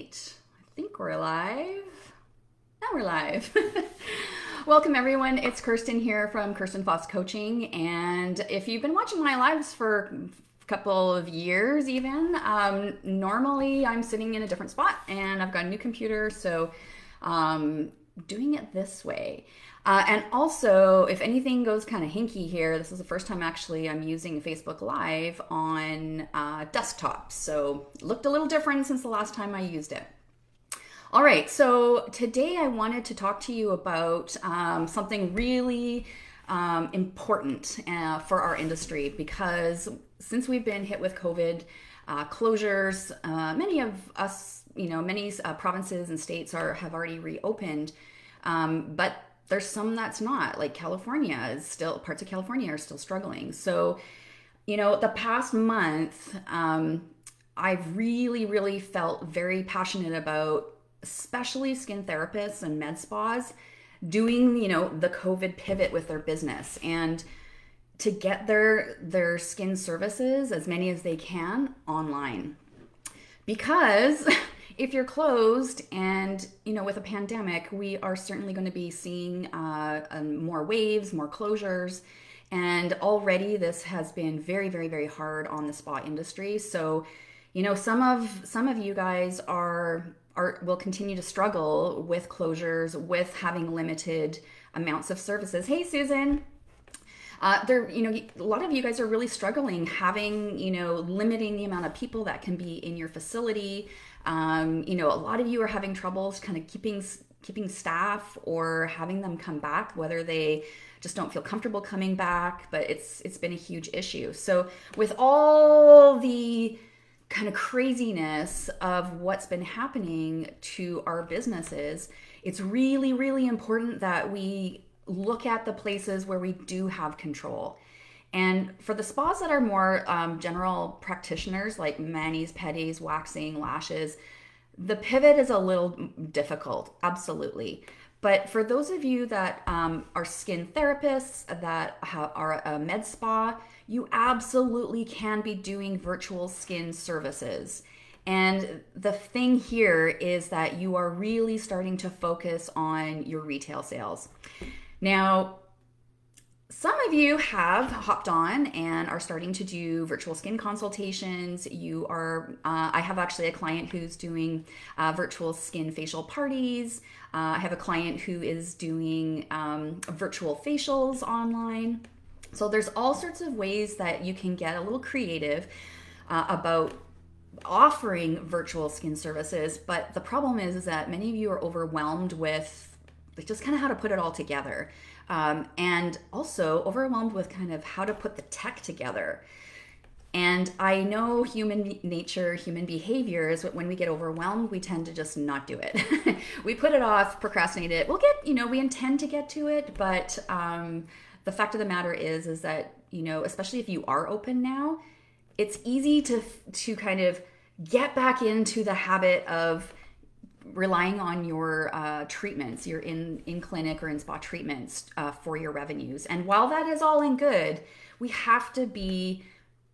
right. I think we're live. Now we're live. Welcome, everyone. It's Kirsten here from Kirsten Foss Coaching. And if you've been watching my lives for a couple of years, even, um, normally I'm sitting in a different spot and I've got a new computer. So, um, doing it this way. Uh, and also, if anything goes kind of hinky here, this is the first time actually I'm using Facebook Live on uh, desktop. So, looked a little different since the last time I used it. All right, so today I wanted to talk to you about um, something really um, important uh, for our industry because since we've been hit with COVID uh, closures, uh, many of us, you know, many uh, provinces and states are have already reopened, um, but there's some that's not. Like California is still parts of California are still struggling. So, you know, the past month, um, I've really, really felt very passionate about, especially skin therapists and med spas, doing you know the COVID pivot with their business and to get their their skin services as many as they can online because if you're closed and you know with a pandemic we are certainly going to be seeing uh, um, more waves more closures and already this has been very very very hard on the spa industry. So you know some of some of you guys are are will continue to struggle with closures with having limited amounts of services. Hey susan. Uh, there, you know, a lot of you guys are really struggling having, you know, limiting the amount of people that can be in your facility, um, you know, a lot of you are having troubles kind of keeping keeping staff or having them come back, whether they just don't feel comfortable coming back. But it's it's been a huge issue. So with all the kind of craziness of what's been happening to our businesses, it's really, really important that we look at the places where we do have control. And for the spas that are more um, general practitioners, like manis, pedis, waxing, lashes, the pivot is a little difficult, absolutely. But for those of you that um, are skin therapists, that are a med spa, you absolutely can be doing virtual skin services. And the thing here is that you are really starting to focus on your retail sales. Now, some of you have hopped on and are starting to do virtual skin consultations. You are, uh, I have actually a client who's doing uh, virtual skin facial parties. Uh, I have a client who is doing um, virtual facials online. So there's all sorts of ways that you can get a little creative uh, about offering virtual skin services. But the problem is, is that many of you are overwhelmed with just kind of how to put it all together um, and also overwhelmed with kind of how to put the tech together. And I know human nature, human behavior is when we get overwhelmed, we tend to just not do it. we put it off, procrastinate it. We'll get, you know, we intend to get to it, but um, the fact of the matter is, is that you know, especially if you are open now, it's easy to to kind of get back into the habit of relying on your uh, treatments, your in in clinic or in spa treatments uh, for your revenues. And while that is all in good, we have to be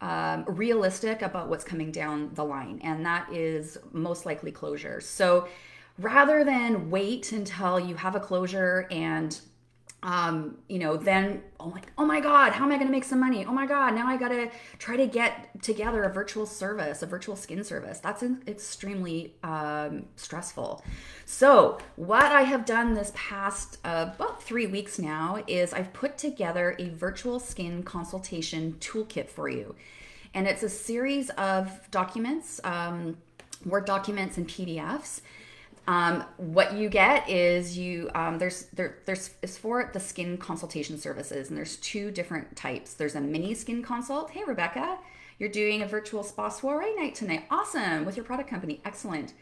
um, realistic about what's coming down the line, and that is most likely closure. So rather than wait until you have a closure and um, you know, then oh my, oh my God, how am I going to make some money? Oh my God, now I got to try to get together a virtual service, a virtual skin service. That's extremely um, stressful. So, what I have done this past uh, about three weeks now is I've put together a virtual skin consultation toolkit for you. And it's a series of documents, um, Word documents, and PDFs um, what you get is you um, there's there there's is for the skin consultation services, and there's two different types. There's a mini skin consult. Hey Rebecca, you're doing a virtual spa soiree night tonight. Awesome with your product company. Excellent.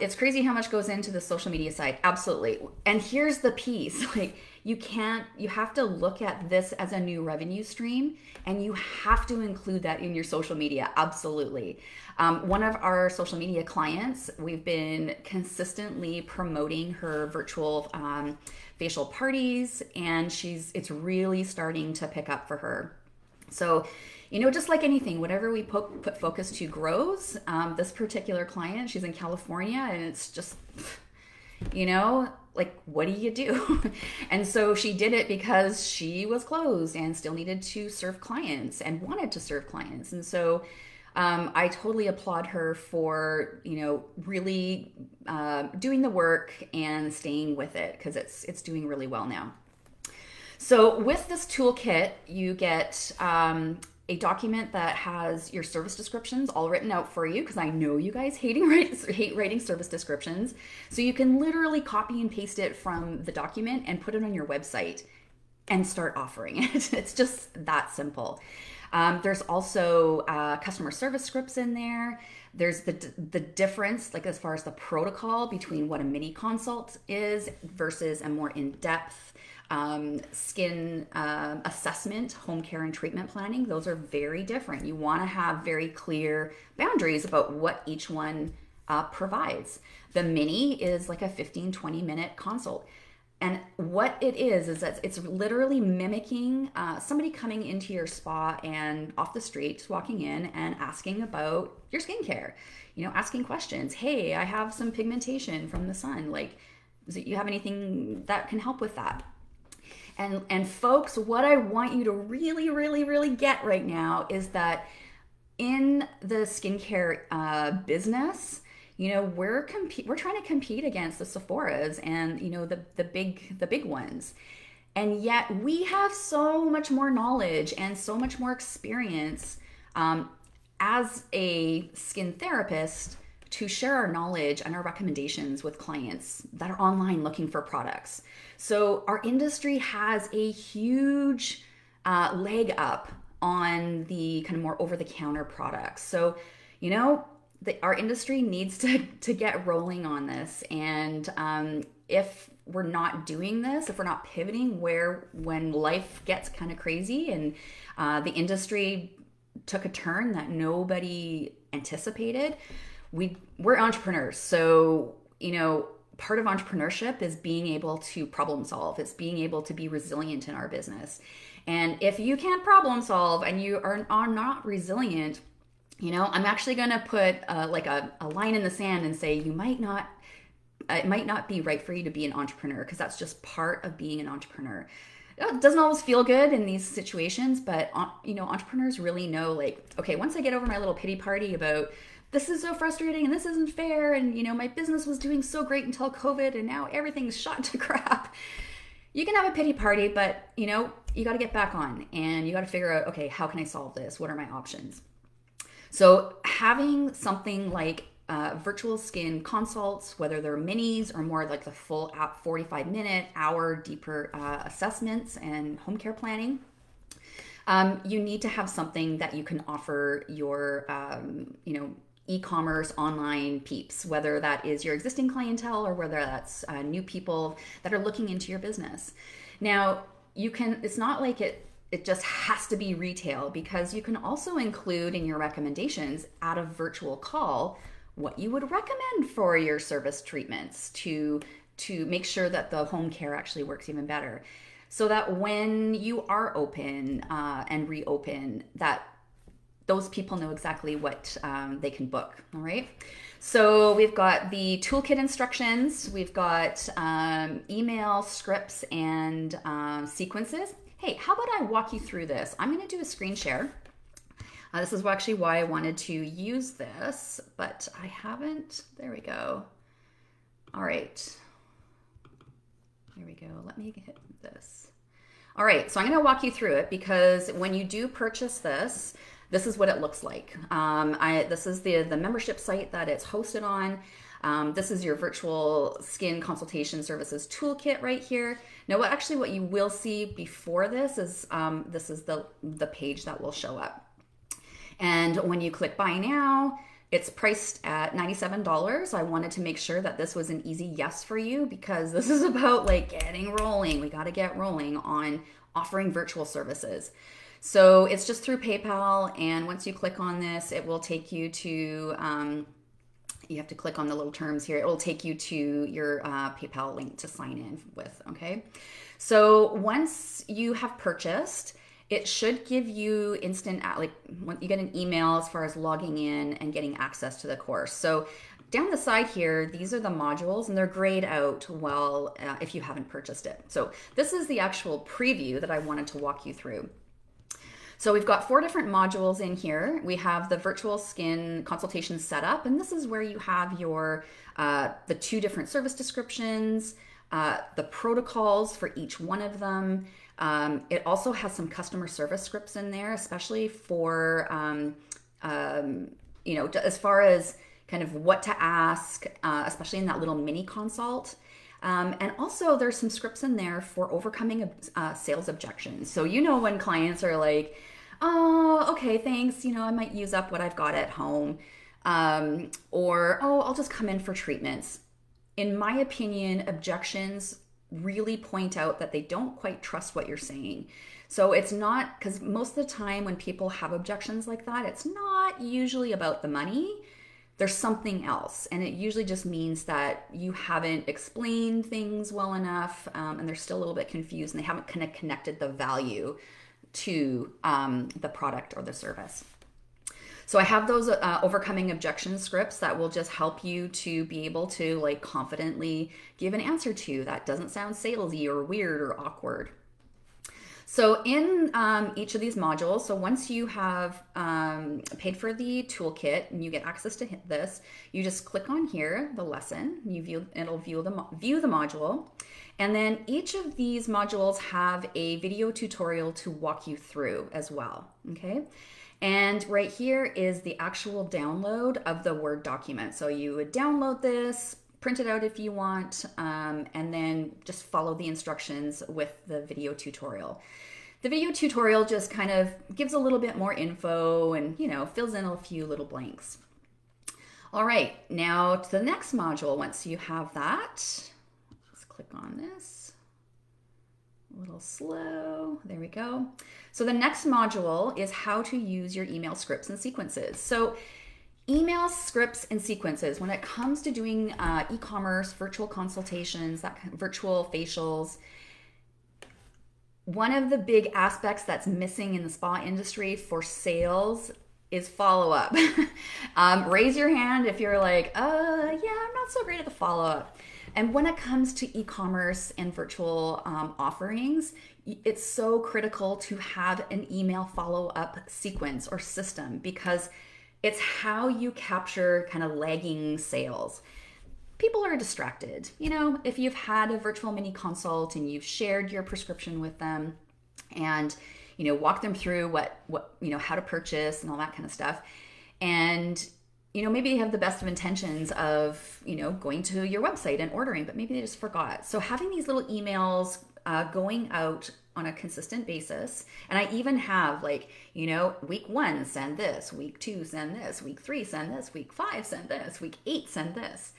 It's crazy how much goes into the social media side. Absolutely. And here's the piece: like you can't you have to look at this as a new revenue stream and you have to include that in your social media absolutely um, one of our social media clients we've been consistently promoting her virtual um, facial parties and she's it's really starting to pick up for her So, you know, just like anything, whatever we put, put focus to grows. Um, this particular client, she's in California, and it's just, you know, like what do you do? And so she did it because she was closed and still needed to serve clients and wanted to serve clients. And so um, i totally applaud her for you know really uh, doing the work and staying with it because it's it's doing really well now so with this toolkit you get um, a document that has your service descriptions all written out for you because I know you guys hating write, hate writing service descriptions. So you can literally copy and paste it from the document and put it on your website and start offering it. It's just that simple. Um, there's also uh, customer service scripts in there. There's the the difference, like as far as the protocol between what a mini consult is versus a more in depth um, skin uh, assessment, home care and treatment planning, those are very different. You want to have very clear boundaries about what each one uh, provides. The mini is like a 15, 20 minute consult. And what it is, is that it's literally mimicking uh, somebody coming into your spa and off the street, just walking in and asking about your skincare. You know, asking questions. Hey, I have some pigmentation from the sun. Like, do you have anything that can help with that? And and folks, what I want you to really, really, really get right now is that in the skincare uh, business, you know, we're compete we're trying to compete against the Sephora's and you know the the big the big ones. And yet we have so much more knowledge and so much more experience um, as a skin therapist to share our knowledge and our recommendations with clients that are online looking for products. So our industry has a huge uh, leg up on the kind of more over the counter products. So, you know, the, our industry needs to, to get rolling on this. And um, if we're not doing this, if we're not pivoting where when life gets kind of crazy and uh, the industry took a turn that nobody anticipated, we we're entrepreneurs. So, you know, part of entrepreneurship is being able to problem solve. It's being able to be resilient in our business. And if you can't problem solve and you are, are not resilient you know i'm actually going to put uh, like a, a line in the sand and say you might not it might not be right for you to be an entrepreneur because that's just part of being an entrepreneur it doesn't always feel good in these situations but uh, you know entrepreneurs really know like okay once i get over my little pity party about this is so frustrating and this isn't fair and you know my business was doing so great until covid and now everything's shot to crap. You can have a pity party but you know you got to get back on and you got to figure out okay how can i solve this? What are my options? So having something like uh, virtual skin consults whether they're minis or more like the full 45 minute hour deeper uh, assessments and home care planning. Um, you need to have something that you can offer your um, you know e-commerce online peeps whether that is your existing clientele or whether that's uh, new people that are looking into your business. Now you can it's not like it it just has to be retail because you can also include in your recommendations at a virtual call what you would recommend for your service treatments to to make sure that the home care actually works even better so that when you are open uh, and reopen that those people know exactly what um, they can book. All right. So we've got the toolkit instructions, we've got um, email scripts and um, sequences. Hey, how about I walk you through this? I'm going to do a screen share. Uh, this is actually why I wanted to use this, but I haven't. There we go. All right. Here we go. Let me hit this. All right, so I'm going to walk you through it because when you do purchase this, this is what it looks like. Um, I, this is the, the membership site that it's hosted on. Um, this is your virtual skin consultation services toolkit right here. Now, what actually what you will see before this is um, this is the, the page that will show up. And when you click buy now, it's priced at $97. I wanted to make sure that this was an easy yes for you because this is about like getting rolling. We got to get rolling on offering virtual services. So it's just through PayPal. And once you click on this, it will take you to, um, you have to click on the little terms here. It will take you to your uh, PayPal link to sign in with. Okay. So once you have purchased, it should give you instant like you get an email as far as logging in and getting access to the course so down the side here these are the modules and they're grayed out well uh, if you haven't purchased it so this is the actual preview that i wanted to walk you through so we've got four different modules in here. We have the virtual skin consultation setup, and this is where you have your uh, the two different service descriptions, uh, the protocols for each one of them. Um, it also has some customer service scripts in there, especially for um, um, you know as far as kind of what to ask, uh, especially in that little mini consult. Um, and also, there's some scripts in there for overcoming uh, sales objections. So, you know, when clients are like, oh, okay, thanks. You know, I might use up what I've got at home. Um, or, oh, I'll just come in for treatments. In my opinion, objections really point out that they don't quite trust what you're saying. So it's not because most of the time when people have objections like that, it's not usually about the money. There's something else. And it usually just means that you haven't explained things well enough um, and they're still a little bit confused and they haven't kind of connected the value to um, the product or the service. So I have those uh, overcoming objection scripts that will just help you to be able to like confidently give an answer to that doesn't sound salesy or weird or awkward. So in um, each of these modules, so once you have um, paid for the toolkit and you get access to this, you just click on here, the lesson, you view, it'll view the, view the module. And then each of these modules have a video tutorial to walk you through as well, okay? And right here is the actual download of the Word document. So you would download this, print it out if you want, um, and then just follow the instructions with the video tutorial. The video tutorial just kind of gives a little bit more info and, you know, fills in a few little blanks. All right, now to the next module. Once you have that, let's click on this. A little slow. There we go. So the next module is how to use your email scripts and sequences. So email scripts and sequences when it comes to doing uh, e-commerce virtual consultations that virtual facials one of the big aspects that's missing in the spa industry for sales is follow up. um, raise your hand if you're like, uh, yeah, I'm not so great at the follow up. And when it comes to e commerce and virtual um, offerings, it's so critical to have an email follow up sequence or system because it's how you capture kind of lagging sales people are distracted. You know, if you've had a virtual mini consult and you've shared your prescription with them and you know, walk them through what what you know, how to purchase and all that kind of stuff. And you know, maybe they have the best of intentions of, you know, going to your website and ordering, but maybe they just forgot. So having these little emails uh, going out on a consistent basis. And I even have like, you know, week one, send this, week two, send this, week three, send this, week five, send this, week eight, send this.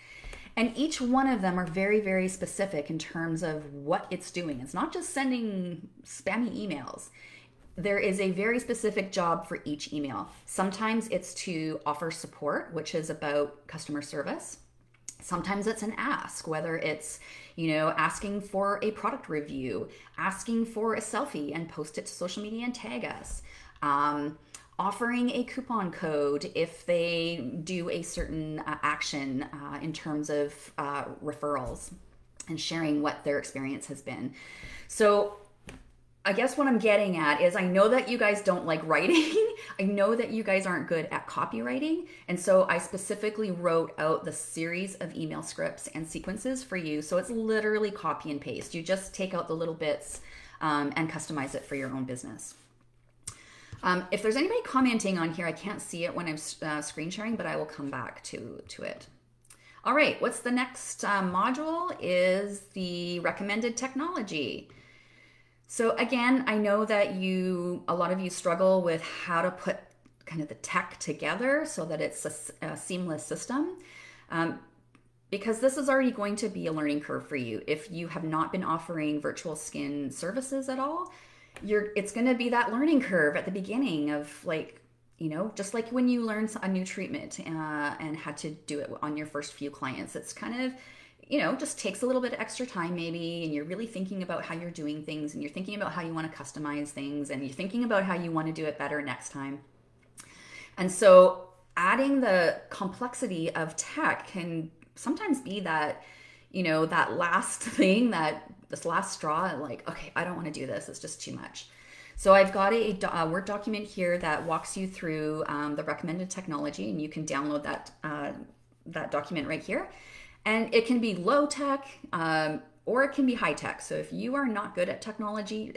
And each one of them are very, very specific in terms of what it's doing. It's not just sending spammy emails. There is a very specific job for each email. Sometimes it's to offer support, which is about customer service. Sometimes it's an ask, whether it's, you know, asking for a product review, asking for a selfie and post it to social media and tag us. Um, offering a coupon code if they do a certain uh, action uh, in terms of uh, referrals and sharing what their experience has been. So, I guess what I'm getting at is I know that you guys don't like writing. I know that you guys aren't good at copywriting. And so I specifically wrote out the series of email scripts and sequences for you. So it's literally copy and paste. You just take out the little bits um, and customize it for your own business. Um, if there's anybody commenting on here, I can't see it when I'm uh, screen sharing, but I will come back to, to it. All right, what's the next uh, module is the recommended technology. So again, I know that you, a lot of you struggle with how to put kind of the tech together so that it's a, a seamless system. Um, because this is already going to be a learning curve for you. If you have not been offering virtual skin services at all, you're it's going to be that learning curve at the beginning of like you know just like when you learn a new treatment uh, and had to do it on your first few clients it's kind of you know, just takes a little bit of extra time maybe, and you're really thinking about how you're doing things and you're thinking about how you want to customize things and you're thinking about how you want to do it better next time. And so adding the complexity of tech can sometimes be that, you know, that last thing that this last straw, like, okay, I don't want to do this. It's just too much. So I've got a, a Word document here that walks you through um, the recommended technology, and you can download that uh, that document right here. And it can be low tech um, or it can be high tech. So if you are not good at technology,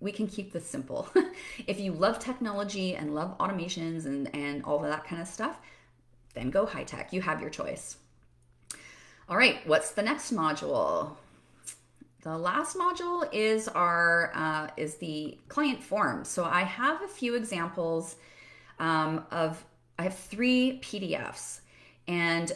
we can keep this simple. if you love technology and love automations and, and all of that kind of stuff, then go high tech. You have your choice. All right, what's the next module? The last module is our uh, is the client form. So I have a few examples um, of I have three PDFs, and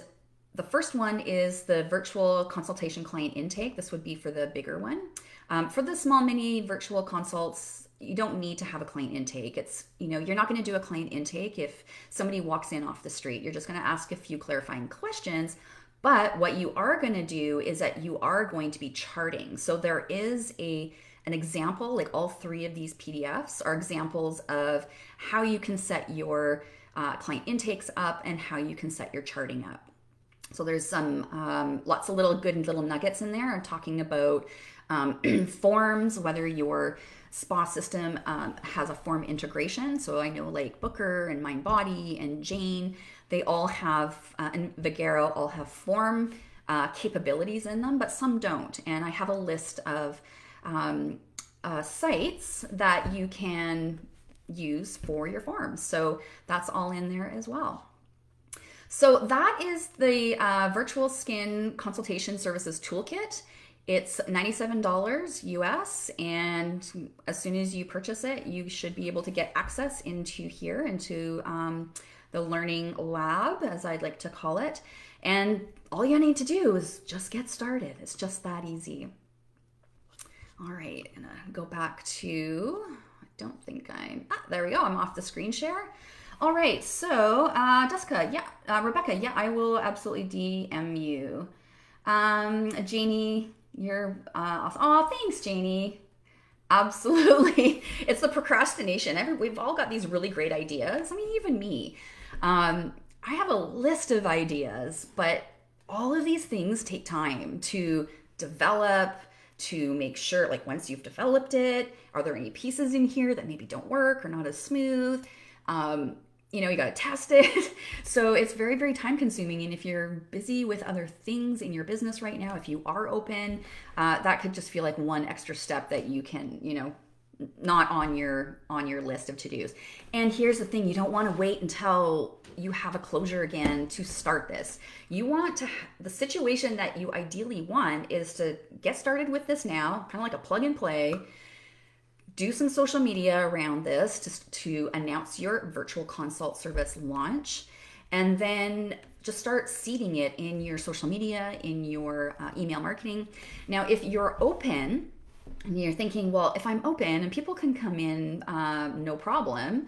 the first one is the virtual consultation client intake. This would be for the bigger one. Um, for the small mini virtual consults, you don't need to have a client intake. It's, you know, you're not going to do a client intake if somebody walks in off the street. You're just going to ask a few clarifying questions. But what you are going to do is that you are going to be charting. So there is a an example, like all three of these PDFs are examples of how you can set your uh, client intakes up and how you can set your charting up. So there's some um, lots of little good little nuggets in there. I'm talking about um, forms, whether your spa system um, has a form integration. So I know like Booker and MindBody and Jane, they all have, uh, and Vagaro all have form uh, capabilities in them, but some don't. And I have a list of um, uh, sites that you can use for your forms. So that's all in there as well. So that is the uh, Virtual Skin Consultation Services Toolkit. It's $97 US, and as soon as you purchase it, you should be able to get access into here, into um, the Learning Lab, as I'd like to call it. And all you need to do is just get started. It's just that easy. All right, I'm gonna go back to, I don't think I'm, ah, there we go, I'm off the screen share. All right, so uh, Jessica, yeah, uh, Rebecca, yeah, I will absolutely DM you. Um, Janie, you're uh, awesome. Oh, thanks, Janie. Absolutely, it's the procrastination. Every we've all got these really great ideas. I mean, even me. Um, I have a list of ideas, but all of these things take time to develop, to make sure, like once you've developed it, are there any pieces in here that maybe don't work or not as smooth? Um, you know, you got to test it. so it's very, very time consuming. And if you're busy with other things in your business right now, if you are open, uh, that could just feel like one extra step that you can, you know, not on your on your list of to-dos. And here's the thing, you don't want to wait until you have a closure again to start this. You want to the situation that you ideally want is to get started with this now, kind of like a plug and play do some social media around this to, to announce your virtual consult service launch and then just start seeding it in your social media in your uh, email marketing. Now if you're open and you're thinking well if i'm open and people can come in um, no problem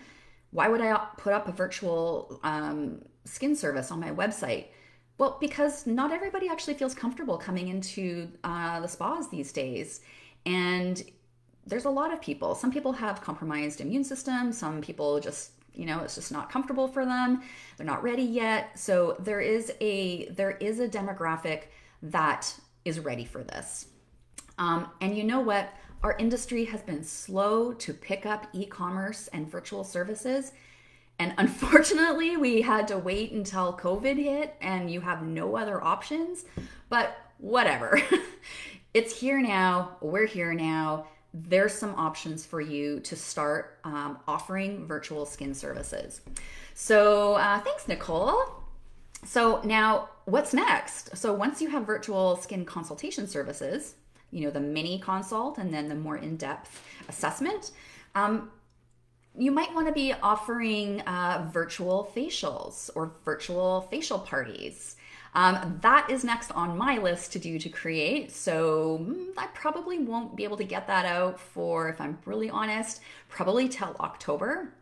why would i put up a virtual um, skin service on my website? Well because not everybody actually feels comfortable coming into uh, the spas these days. And there's a lot of people. Some people have compromised immune system. Some people just, you know, it's just not comfortable for them. They're not ready yet. So there is a there is a demographic that is ready for this. Um, and you know what? Our industry has been slow to pick up e-commerce and virtual services. And unfortunately, we had to wait until COVID hit and you have no other options. But whatever. it's here now. We're here now there's some options for you to start um, offering virtual skin services. So uh, thanks, Nicole. So now what's next? So once you have virtual skin consultation services, you know, the mini consult and then the more in-depth assessment, um, you might want to be offering uh, virtual facials or virtual facial parties. Um, that is next on my list to do to create. So mm, I probably won't be able to get that out for, if I'm really honest, probably till October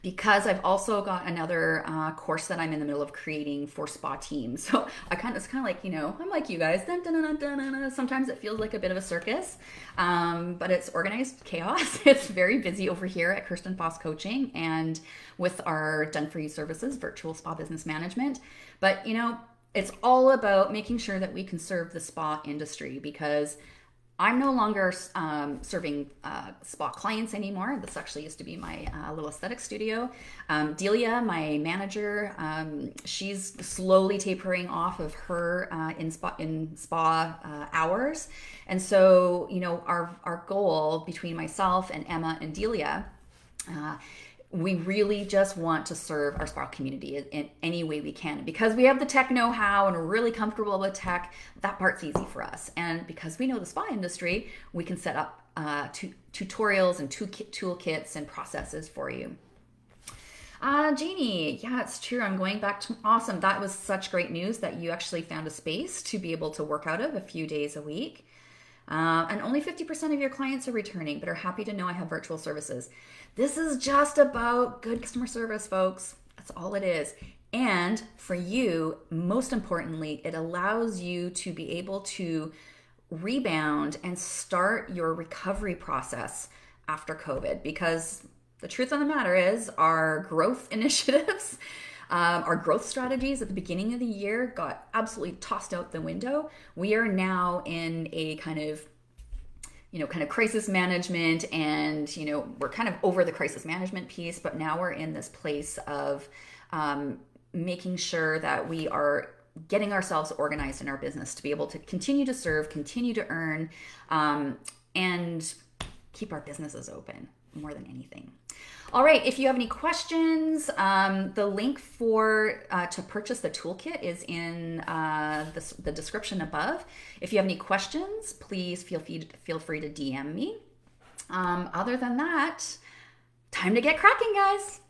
because I've also got another uh, course that I'm in the middle of creating for spa teams. So I kind of it's kind of like you know I'm like you guys. Dun, dun, dun, Sometimes it feels like a bit of a circus, um, but it's organized chaos. It's very busy over here at Kirsten Foss Coaching and with our done for you services, virtual spa business management. But you know it's all about making sure that we can serve the spa industry because I'm no longer um, serving uh, spa clients anymore. This actually used to be my uh, little aesthetic studio. Um, Delia, my manager, um, she's slowly tapering off of her uh, in spa in spa uh, hours, and so you know our our goal between myself and Emma and Delia uh, we really just want to serve our spa community in, any way we can. Because we have the tech know how and we're really comfortable with tech, that part's easy for us. And because we know the spa industry, we can set up uh, tu- tutorials and toolkits and processes for you. Uh, Jeannie, yeah, it's true. I'm going back to awesome. That was such great news that you actually found a space to be able to work out of a few days a week. Uh, and only 50% of your clients are returning, but are happy to know I have virtual services. This is just about good customer service, folks. That's all it is. And for you, most importantly, it allows you to be able to rebound and start your recovery process after COVID because the truth of the matter is our growth initiatives um, our growth strategies at the beginning of the year got absolutely tossed out the window. We are now in a kind of you know, kind of crisis management, and you know, we're kind of over the crisis management piece, but now we're in this place of um, making sure that we are getting ourselves organized in our business to be able to continue to serve, continue to earn, um, and keep our businesses open more than anything. All right, if you have any questions, um, the link for uh, to purchase the toolkit is in uh, the, the, description above. If you have any questions, please feel free, feel free to DM me. Um, other than that, time to get cracking, guys.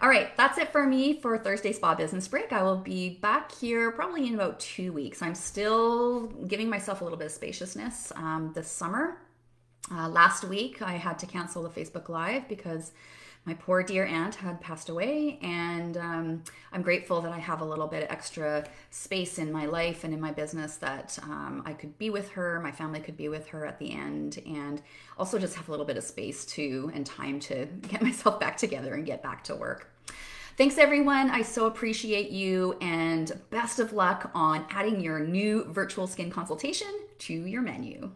All right, that's it for me for Thursday Spa Business Break. I will be back here probably in about two weeks. I'm still giving myself a little bit of spaciousness um, this summer uh, last week, I had to cancel the Facebook Live because my poor dear aunt had passed away, and um, I'm grateful that I have a little bit of extra space in my life and in my business that um, I could be with her, my family could be with her at the end, and also just have a little bit of space too and time to get myself back together and get back to work. Thanks, everyone. I so appreciate you, and best of luck on adding your new virtual skin consultation to your menu.